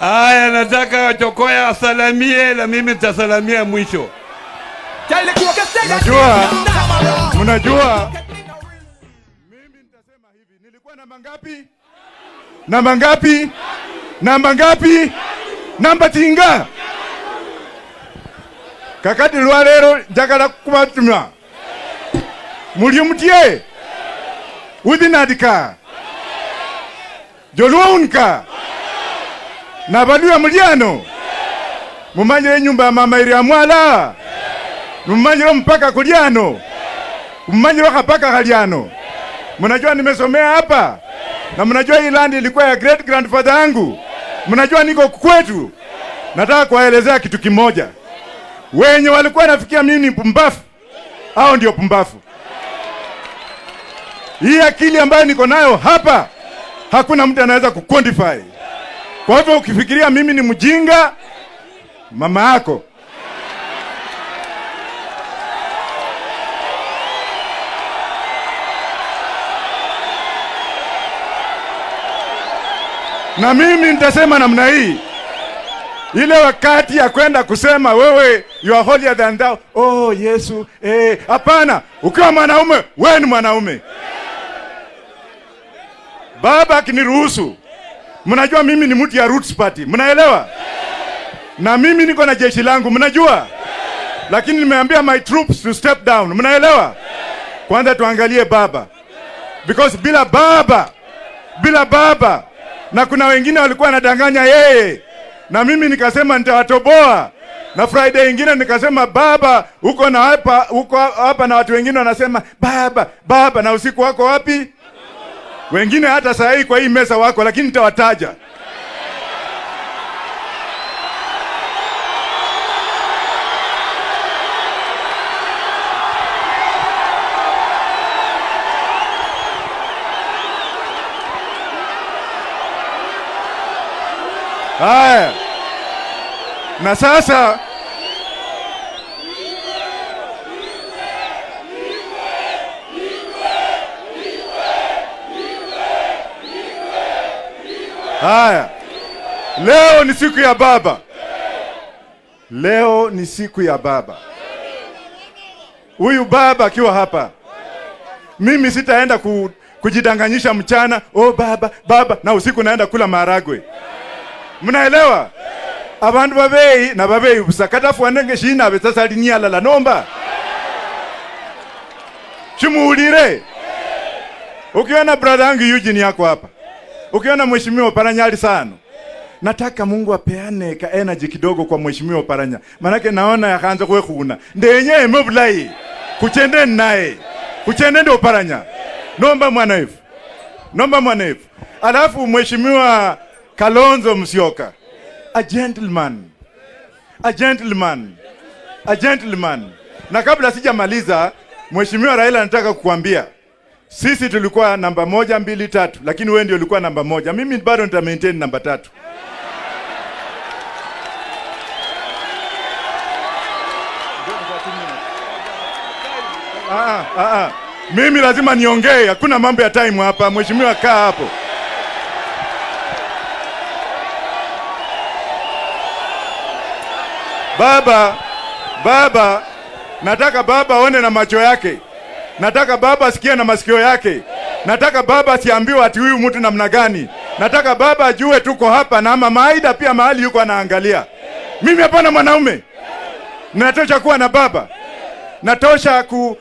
Haya, nataka Wachokoya asalamie na mimi nitasalamia mwisho. Mnajua, mnajua mimi nitasema hivi, nilikuwa namba ngapi? Namba ngapi? Namba ngapi? Namba tinga kakati lwa lero njagala kubatuma muli mutye uthinadika jolwaunika nabalua mulyano mumanyire nyumba ya mama iri amwala mumanyire mpaka kulyano mumanyire kapaka kalyano mnajua nimesomea hapa? Na mnajua hii land ilikuwa ya great grandfather yangu? Mnajua niko kwetu? Nataka kuwaelezea kitu kimoja. Wenye walikuwa nafikia mimi ni pumbafu. Au ndio pumbafu. Hii akili ambayo niko nayo hapa hakuna mtu anaweza kuquantify kwa hivyo ukifikiria mimi ni mjinga mama yako. Na mimi nitasema namna hii. Ile wakati ya kwenda kusema wewe you are holier than thou. Oh yesu eh hapana. Ukiwa mwanaume wewe ni mwanaume. Baba akiniruhusu mnajua mimi ni mtu ya roots party. Mnaelewa? Na mimi niko na jeshi langu. Mnajua? Lakini nimeambia my troops to step down. Mnaelewa? Kwanza tuangalie baba. Because bila baba bila baba na kuna wengine walikuwa wanadanganya yeye. Na mimi nikasema nitawatoboa. Na friday ingine nikasema baba uko na hapa uko hapa na watu wengine wanasema baba baba na usiku wako wapi wengine hata saa hii kwa hii meza wako lakini nitawataja. Haya. Na sasa haya. Leo ni siku ya baba. Leo ni siku ya baba. Huyu baba akiwa hapa mimi sitaenda ku, kujidanganyisha mchana. Oh baba baba na usiku naenda kula maharagwe. Mnaelewa? Abandu babeyi na babeyi busa. Katafuanenge shinabe sasa nialala nomba. Shimuulire ukiona brother yangu Eugene yako hapa ukiona mheshimiwa Paranya ali sana nataka Mungu apeane ka energy kidogo kwa mheshimiwa Paranya. Manake naona yakaanza kwekuna ndenye mobulai kuchende naye kuchende ndio Paranya. Nomba mwana hivi nomba mwana hivi alafu mheshimiwa Kalonzo Musyoka. A gentleman. A gentleman. A gentleman. Na kabla sijamaliza mheshimiwa Raila nataka kukuambia sisi tulikuwa namba moja mbili tatu lakini wewe ndio ulikuwa namba moja. Mimi bado nita maintain namba tatu. Aa, ah, ah. mimi lazima niongee hakuna mambo ya time hapa. Mheshimiwa kaa hapo. Baba baba nataka baba aone na macho yake nataka baba asikie na masikio yake. Nataka baba asiambiwe ati huyu mtu namna gani. Nataka baba ajue tuko hapa na mama Aida pia mahali yuko anaangalia. Mimi hapana mwanaume. Natosha kuwa na baba. Natosha ku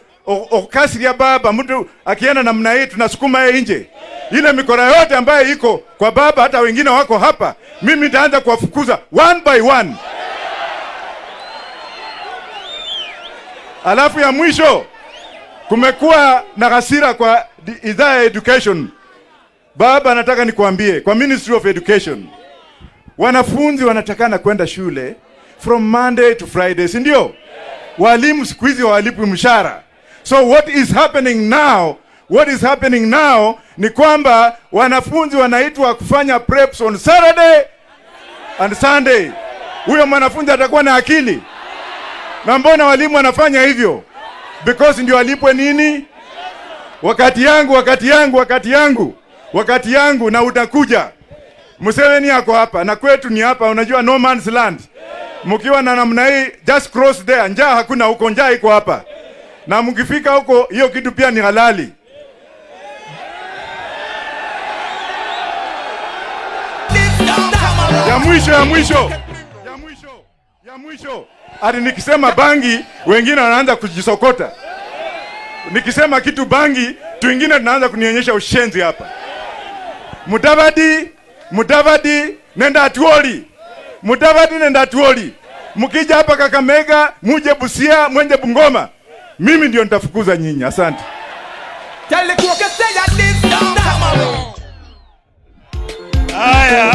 okasiria baba. Mtu akienda namna hii tunasukuma yeye nje. Ile mikora yote ambayo iko kwa baba hata wengine wako hapa mimi nitaanza kuwafukuza one by one. Alafu ya mwisho kumekuwa na hasira kwa idhaa ya education. Baba nataka nikuambie kwa ministry of education wanafunzi wanatakana kwenda shule from monday to friday si ndio? Walimu siku hizi hawalipwi mshahara. So what is happening now what is happening now ni kwamba wanafunzi wanaitwa kufanya preps on saturday and sunday. Huyo mwanafunzi atakuwa na akili. Na mbona walimu wanafanya hivyo because ndio alipwe nini wakati yangu wakati yangu wakati yangu wakati yangu na utakuja Museveni yako hapa na kwetu ni hapa, unajua no man's land. Mkiwa na namna hii, just cross there. Njaa hakuna huko, njaa iko hapa, na mkifika huko, hiyo kitu pia ni halali. Ya mwisho, ya mwisho, ya mwisho, ya mwisho, ati nikisema bangi, wengine wanaanza kujisokota. Nikisema kitu bangi, tu wengine tunaanza kunionyesha ushenzi hapa. Mudavadi, Mudavadi, nenda Atuoli. Mudavadi, nenda Atuoli. Mkija hapa Kakamega, muje Busia, mwenje Bungoma, mimi ndio nitafukuza nyinyi. Asante. Tell the cook say that this don't come around. Haya,